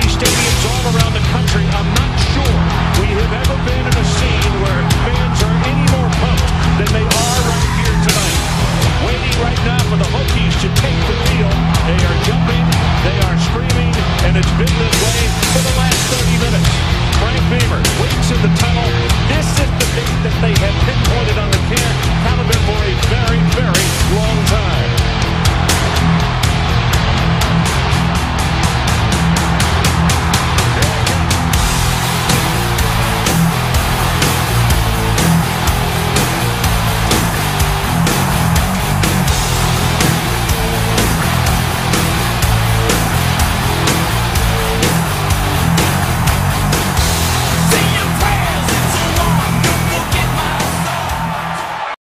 stadiums all around the country, I'm not sure we have ever been in a scene where fans are any more pumped than they are right here tonight. Waiting right now for the Hokies to take the field. They are jumping, they are screaming, and it's been this way for the last 30 minutes. Frank Beamer waits in the tunnel. This is the date that they have picked.